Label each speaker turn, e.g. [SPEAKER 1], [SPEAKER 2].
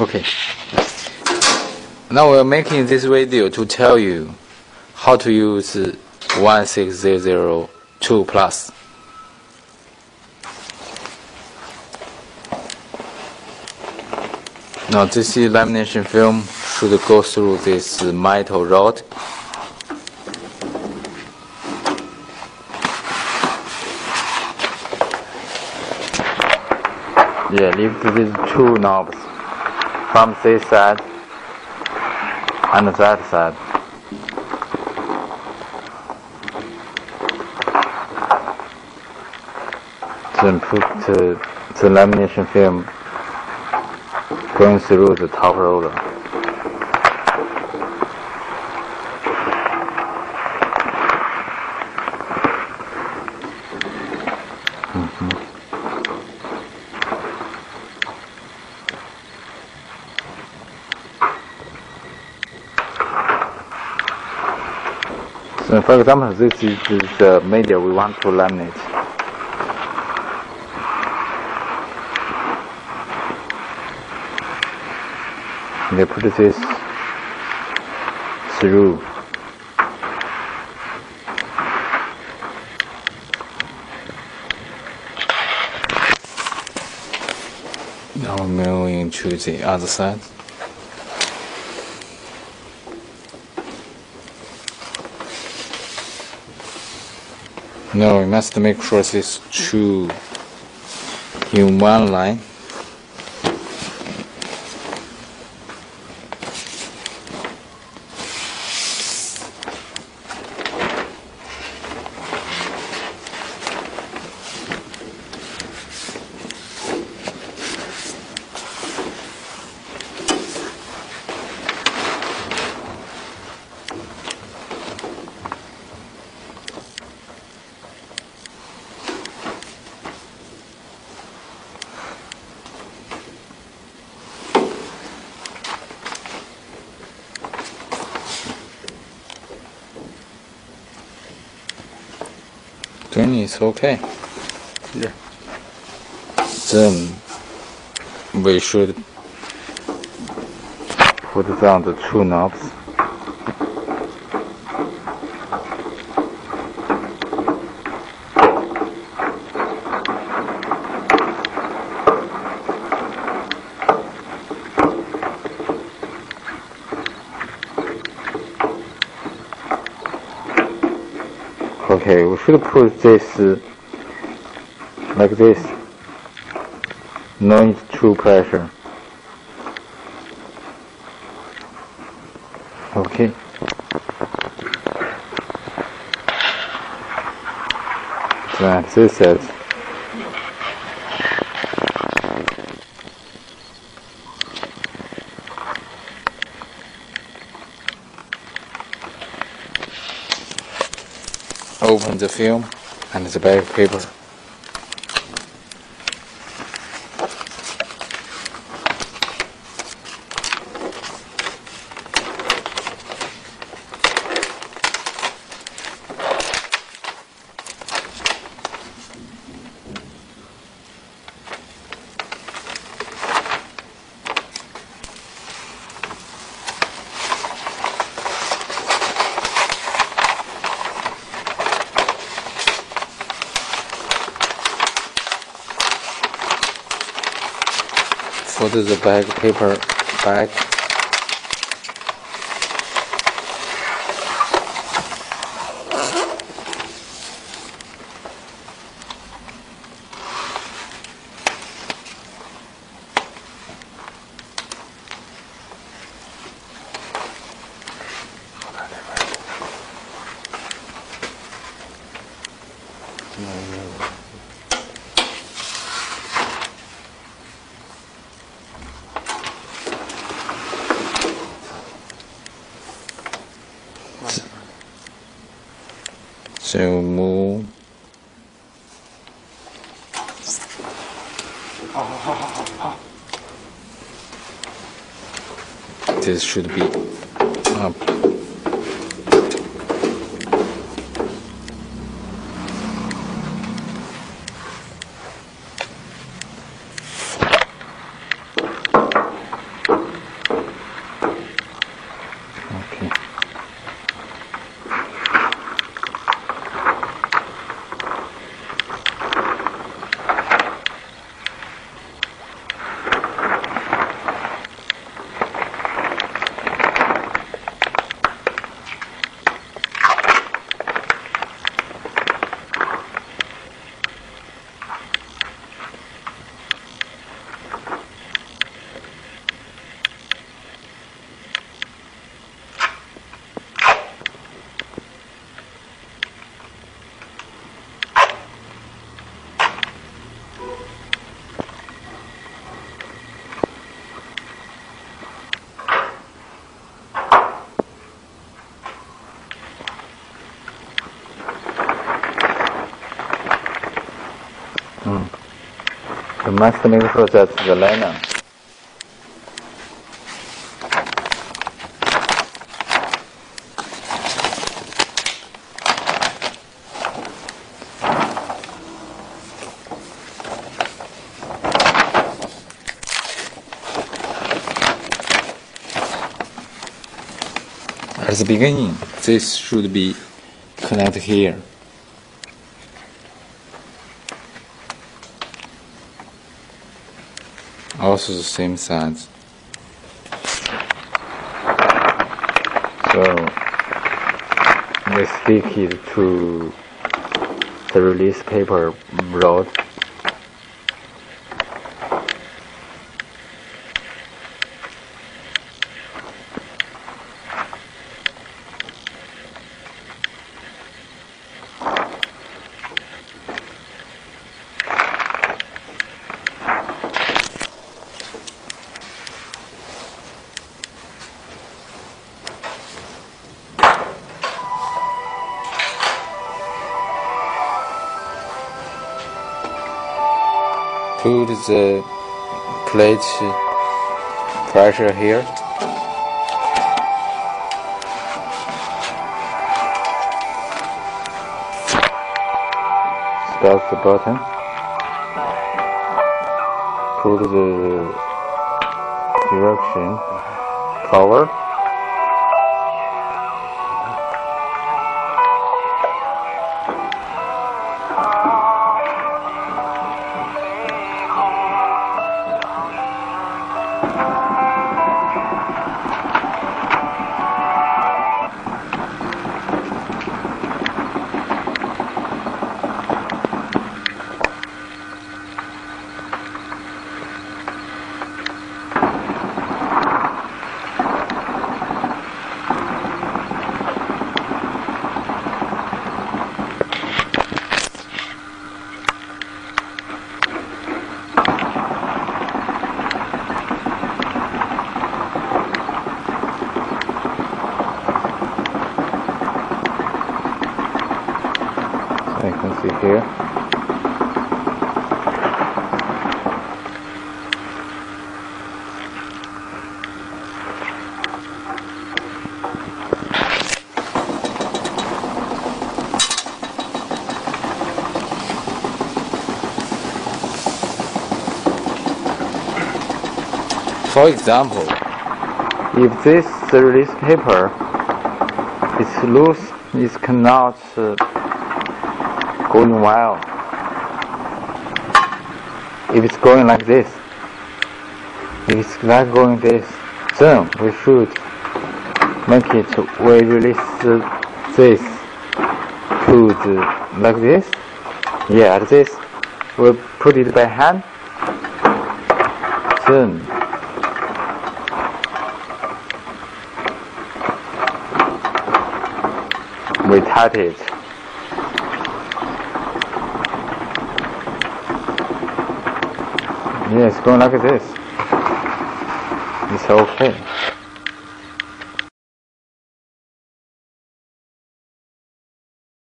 [SPEAKER 1] Okay. Now we're making this video to tell you how to use 16002 plus. Now this lamination film should go through this metal rod. Yeah, lift these two knobs from this side and that side. Put uh, the lamination film going through the top roller. So for example, this is the media we want to laminate. They put this through. Now moving to the other side. Now we must make sure this two in one line. It's okay.
[SPEAKER 2] Yeah.
[SPEAKER 1] Then we should put down the two knobs. Okay, we should put this uh, like this. No true pressure. Okay. That's it. Open the film and the back paper. Fold the back paper back. Move. This should be up. The liner At the beginning, this should be connected here. Also the same size. So we stick it to the release paper rod. Put the plate uh, pressure here. Start the button. Put the direction forward. For example, if this release paper is loose, it cannot uh, going well. If it's going like this, if it's not going this, then we should make it, we release this to the, like this. Yeah, like this. We put it by hand. Then we tight it. Yeah, it's going like this. It's okay.